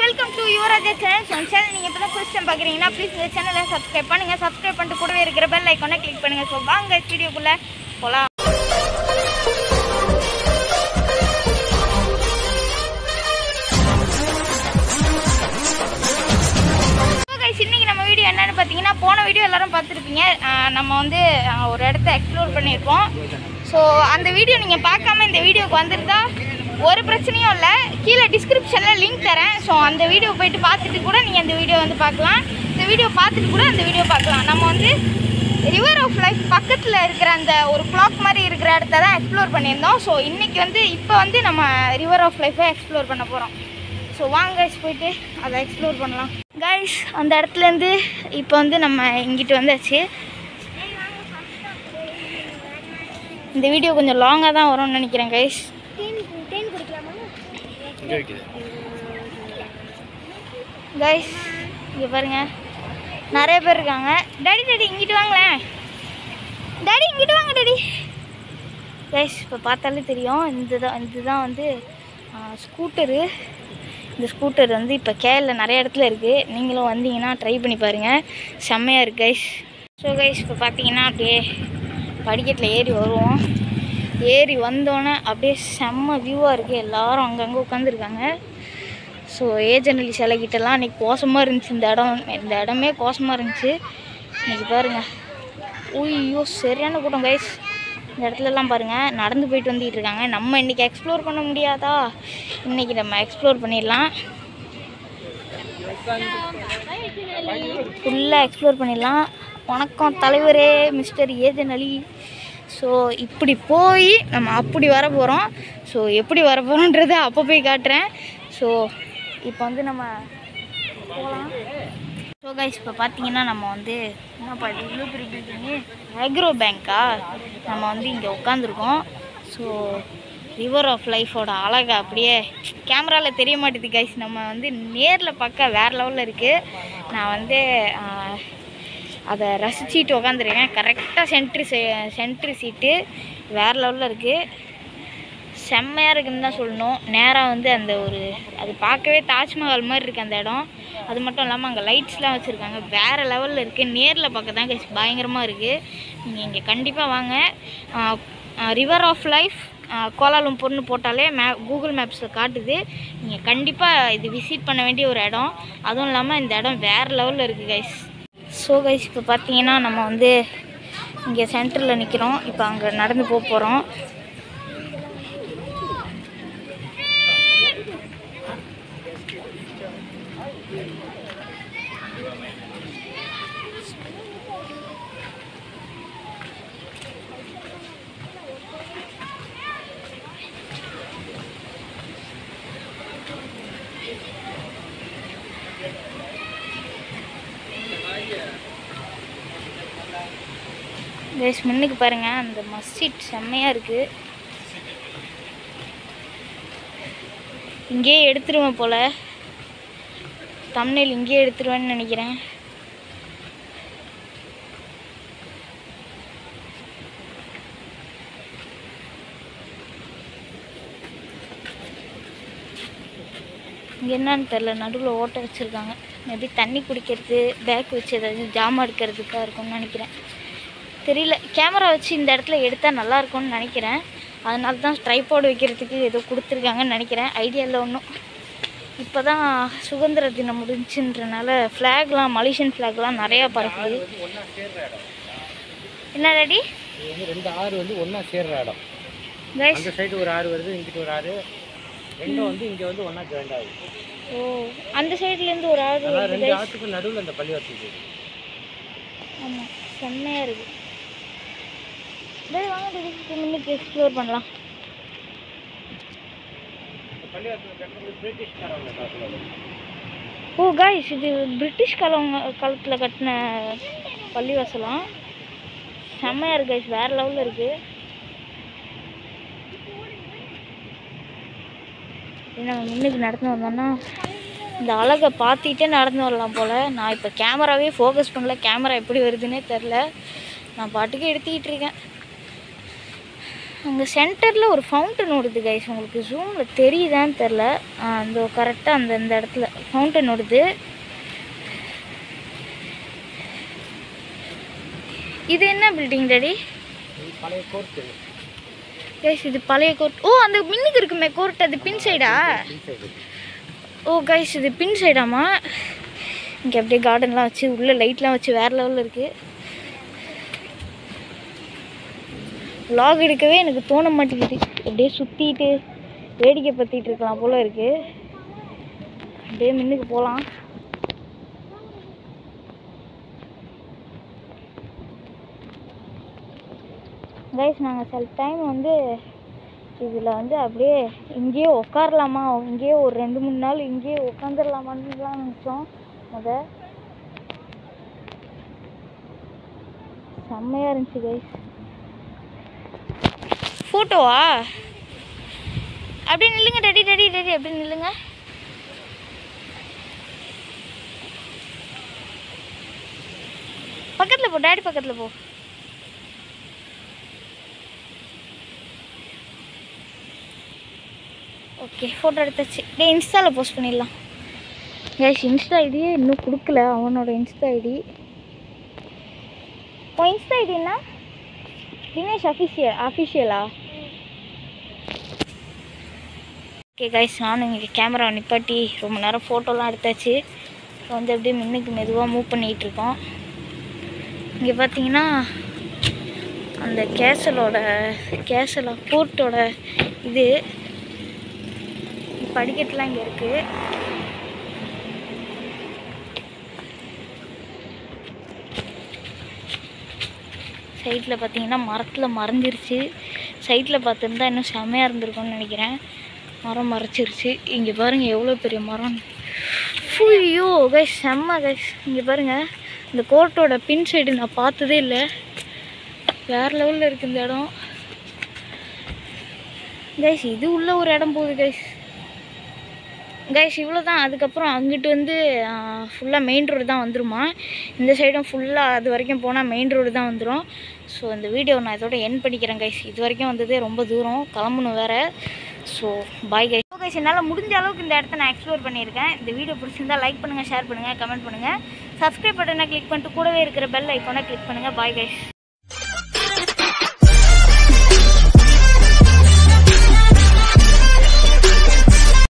Welcome to Yuvaraja channel channel நீங்கள் இப்போ தான் ஃபர்ஸ்ட் டைம் பார்க்குறீங்கன்னா ப்ளீஸ் இந்த சேனலை சப்ஸ்கிரைப் பண்ணுங்கள் சப்ஸ்கிரைப் பண்ணிட்டு கூடவே இருக்கிற பெல் ஐக்கானை கிளிக் பண்ணுங்கள் ஸோ வாங்க வீடியோக்குள்ளே போகலாம் இன்னைக்கு நம்ம வீடியோ பார்த்தீங்கன்னா போன வீடியோ எல்லாரும் பார்த்துருப்பீங்க. நம்ம வந்து ஒரு இடத்த எக்ஸ்ப்ளோர் பண்ணியிருக்கோம். ஸோ அந்த வீடியோ நீங்கள் பார்க்காம இந்த வீடியோக்கு வந்திருந்தா ஒரு பிரச்சனையும் இல்லை. கீழே டிஸ்கிரிப்ஷனில் லிங்க் தரேன். ஸோ அந்த வீடியோ போயிட்டு பார்த்துட்டு கூட நீங்கள் அந்த வீடியோ வந்து பார்க்கலாம். இந்த வீடியோ பார்த்துட்டு கூட அந்த வீடியோ பார்க்கலாம். நம்ம வந்து ரிவர் ஆஃப் லைஃப் பக்கத்தில் இருக்கிற அந்த ஒரு பிளாக் மாதிரி இருக்கிற இடத்த தான் எக்ஸ்ப்ளோர் பண்ணியிருந்தோம். ஸோ இன்றைக்கி வந்து இப்போ வந்து நம்ம ரிவர் ஆஃப் லைஃப்பை எக்ஸ்ப்ளோர் பண்ண போகிறோம் ஸோ வாங்க போயிட்டு அதை எக்ஸ்ப்ளோர் பண்ணலாம். கைஸ் அந்த இடத்துலேருந்து இப்போ வந்து நம்ம இங்கிட்டு வந்தாச்சு. இந்த வீடியோ கொஞ்சம் லாங்காக தான் வரும்னு நினைக்கிறேன் கைஸ் கைஸ் இங்கே பாருங்க. நிறைய பேர் இருக்காங்க. டாடி டேடி இங்கிட்டு வாங்களேன் டாடி இங்கிட்டு வாங்க டேடி கைஸ் இப்போ பார்த்தாலே தெரியும். இந்த தான் இதுதான் வந்து ஸ்கூட்டரு இந்த ஸ்கூட்டர் வந்து இப்போ கேரளில் நிறைய இடத்துல இருக்குது நீங்களும் வந்தீங்கன்னா ட்ரை பண்ணி பாருங்கள் செம்மையாக இருக்குது கைஸ் ஸோ கைஸ் இப்போ பார்த்தீங்கன்னா அப்படியே படிக்கட்டில் ஏறி வருவோம். ஏறி வந்தோன்னே அப்படியே செம்ம வியூவாக இருக்குது எல்லாரும் அங்கங்கே உட்காந்துருக்காங்க ஸோ ஏஜெனலி சிலைக்கிட்டலாம் அன்றைக்கி கோசமாக இருந்துச்சு. இந்த இடம் இந்த இடமே கோசமாக இருந்துச்சு. இன்றைக்கி பாருங்கள் ஐயோ சரியான கூட்டம் கைஸ் இந்த இடத்துலலாம் பாருங்கள் நடந்து போயிட்டு வந்துக்கிட்டு இருக்காங்க. நம்ம இன்றைக்கி எக்ஸ்ப்ளோர் பண்ண முடியாதா? இன்றைக்கி நம்ம எக்ஸ்ப்ளோர் பண்ணிடலாம். ஃபுல்லாக எக்ஸ்ப்ளோர் பண்ணிடலாம். வணக்கம் தலைவரே மிஸ்டர் ஏஜன் அலி ஸோ இப்படி போய் நம்ம அப்படி வர போகிறோம் ஸோ எப்படி வர போகிறோன்றதை அப்போ போய் காட்டுறேன். ஸோ இப்போ வந்து நம்ம போகலாம் ஸோ கைஸ் இப்போ பார்த்தீங்கன்னா நம்ம வந்து என்னப்பா இது இவ்வளோ பெரிய பில்டிங்கு பேங்க்கா நம்ம வந்து இங்கே உட்காந்துருக்கோம் ஸோ ரிவர் ஆஃப் லைஃபோட அழகை அப்படியே கேமராவில் தெரிய மாட்டேது கைஸ் நம்ம வந்து நேரில் பார்க்க வேறு லெவலில் இருக்குது நான் வந்து அதை ரசிச்சுட்டு உக்காந்துருக்கேன். கரெக்டாக சென்ட்ரி சென்ட்ரி சீட்டு வேறு லெவலில் இருக்குது செம்மையாக இருக்குன்னு தான் சொல்லணும். நேராக வந்து அந்த ஒரு அது பார்க்கவே தாஜ்மஹால் மாதிரி இருக்குது அந்த இடம். அது மட்டும் இல்லாமல் அங்கே லைட்ஸ்லாம் வச்சுருக்காங்க. வேறு லெவலில் இருக்குது நேரில் பார்க்க தான் பயங்கரமாக இருக்குது நீங்கள் இங்கே கண்டிப்பாக வாங்க. ரிவர் ஆஃப் லைஃப் கோலாலும்பூர்னு போட்டாலே மே கூகுள் மேப்ஸில் காட்டுது. நீங்கள் கண்டிப்பாக இது விசிட் பண்ண வேண்டிய ஒரு இடம். அதுவும் இல்லாமல் இந்த இடம் வேறு லெவலில் இருக்குது கைஸ் ஸோ கைஸ் இப்போ பார்த்தீங்கன்னா நம்ம வந்து இங்கே சென்டரில் நிற்கிறோம். இப்போ அங்கே நடந்து போக போகிறோம். கேஸ் முன்னுக்கு பாருங்கள் அந்த மஸ்ஜித் செம்மையாக இருக்குது இங்கேயே எடுத்துருவேன் போல். தமிழில் இங்கேயே எடுத்துருவேன்னு நினைக்கிறேன். இங்கே என்னன்னு தெரில நடுவில் ஓட்ட வச்சுருக்காங்க. மேபி தண்ணி குடிக்கிறது பேக் வச்சு ஏதாவது ஜாமான் எடுக்கிறதுக்காக இருக்கும்னு நினைக்கிறேன். தெரியல. கேமரா வச்சு இந்த இடத்துல எடுத்தால் நல்லா இருக்கும்னு நினைக்கிறேன். அதனால தான் ட்ரைபாடு வைக்கிறதுக்கு ஏதோ கொடுத்துருக்காங்கன்னு நினைக்கிறேன். ஐடியா இல்லை ஒன்றும் இப்போ தான் சுதந்திர தினம் முடிஞ்சுன்றனால ஃப்ளாக்லாம் மலேசியன் ஃப்ளாக்லாம் நிறையா பறக்குது. என்ன வந்து ரெண்டு ஆறு வந்து ஒன்றா சேர்ற இடம். அந்த சைடு ஒரு ஆறு வருது இங்கிட்டு ஒரு ஆறு. ரெண்டும் வந்து இங்கே வந்து ஒன்றா ஆகுது. ஓ அந்த சைட்லேருந்து ஒரு வருது ரெண்டு ஆற்றுக்கு நடுவில் அந்த பள்ளிவாசல் இருக்குது ஆமாம் செம்மையாக இருக்குது வேறு வாங்க டாடி இன்னைக்கு எக்ஸ்ப்ளோர் பண்ணலாம். ஓ காய்ஸ் இது பிரிட்டிஷ் காலம் காலத்தில் கட்டின பள்ளிவாசலாம். செம்மையாக இருக்கு guys வேறு லெவலில் இருக்குது நம்ம முன்னுக்கு நடந்து வந்தோம்னா இந்த அழகை பார்த்துக்கிட்டே நடந்து வரலாம் போல். நான் இப்போ கேமராவே ஃபோக்கஸ் பண்ணல. கேமரா எப்படி வருதுன்னே தெரில நான் பாட்டுக்கு எடுத்துக்கிட்டு இருக்கேன். அங்கே சென்டரில் ஒரு ஃபவுண்டன் ஓடுது கைஸ் உங்களுக்கு ஜூமில் தெரியுதான்னு தெரில அந்த கரெக்டாக அந்த இந்த இடத்துல ஃபவுண்டன் ஓடுது. இது என்ன பில்டிங் டாடி கைஸ் இது பழைய கோர்ட் ஓ அந்த மின்னுக்கு இருக்குமே கோர்ட் அது பின் சைடா சைடு ஓ கைஸ் இது பின் சைடாமா இங்கே அப்படியே கார்டன்லாம் வச்சு உள்ளே லைட்லாம் வச்சு வேறு லெவலில் இருக்குது வ்ளாக் எடுக்கவே எனக்கு தோண மாட்டேங்குது. அப்படியே சுற்றிட்டு வேடிக்கை பற்றிட்டு இருக்கலாம் போல் இருக்குது அப்படியே மின்னுக்கு போகலாம் கைஸ் நாங்கள் சில டைம் வந்து இதில் வந்து அப்படியே இங்கேயே உட்காரலாமா இங்கேயே ஒரு ரெண்டு மூணு நாள் இங்கேயே உட்காந்துடலாமான்னுலாம் நினச்சோம். முத செம்மையாக இருந்துச்சு கைஸ் ஃபோட்டோவா அப்படியே நில்லுங்க டடி டடி டடி அப்படியே நில்லுங்க. பக்கத்தில் போ டேடி பக்கத்தில் போ. ஓகே ஃபோட்டோ எடுத்தாச்சு. டே இன்ஸ்டாவில் போஸ்ட் பண்ணிடலாம். கைஸ் இன்ஸ்டா ஐடியே இன்னும் கொடுக்கல அவனோட இன்ஸ்டா ஐடி உன் இன்ஸ்டா ஐடி என்ன? தினேஷ் அஃபிஷியல் அஃபிஷியலா ஓகே கைஸ் நானும் இங்கே கேமரா நிப்பாட்டி ரொம்ப நேரம் ஃபோட்டோலாம் எடுத்தாச்சு. இப்போ வந்து அப்படியே மின்னுக்கு மெதுவாக மூவ் பண்ணிகிட்ருக்கோம் இங்கே பார்த்தீங்கன்னா அந்த கேசலோட கேசலா கோர்ட்டோட இது படிக்கட்டுலாம் இங்கே இருக்குது சைட்டில் பார்த்தீங்கன்னா மரத்தில் மறைஞ்சிருச்சு. சைட்டில் பார்த்துருந்தா இன்னும் செம்மையாக இருந்திருக்கும்னு நினைக்கிறேன். மரம் மறைச்சிருச்சு. இங்கே பாருங்கள் எவ்வளோ பெரிய மரம். ஐயோ கைஸ் செம்ம கைஸ் இங்கே பாருங்கள் இந்த கோர்ட்டோட பின் சைடு நான் பார்த்ததே இல்லை. வேறு லெவலில் இருக்குது இந்த இடம். கைஸ் இது உள்ள ஒரு இடம் போகுது கைஸ் கைஸ் இவ்வளோ தான் அதுக்கப்புறம் அங்கிட்டு வந்து ஃபுல்லாக மெயின் ரோடு தான் வந்துருமா? இந்த சைடும் ஃபுல்லாக அது வரைக்கும் போனால் மெயின் ரோடு தான் வந்துடும் ஸோ இந்த வீடியோ நான் இதோட என் பண்ணிக்கிறேன் கைஸ் இது வரைக்கும் வந்ததே ரொம்ப தூரம். கிளம்பணும் வேறு. So bye guys so guys என்னால் முடிஞ்ச அளவுக்கு இந்த இடத்த நான் எக்ஸ்ப்ளோர் பண்ணியிருக்கேன். இந்த வீடியோ பிடிச்சிருந்தா லைக் பண்ணுங்கள் ஷேர் பண்ணுங்கள் கமெண்ட் பண்ணுங்கள் சப்ஸ்கிரைப் பட்டனை கிளிக் பண்ணிட்டு கூடவே இருக்கிற பெல் ஐக்கோனை கிளிக் பண்ணுங்கள் பாய் கைஸ்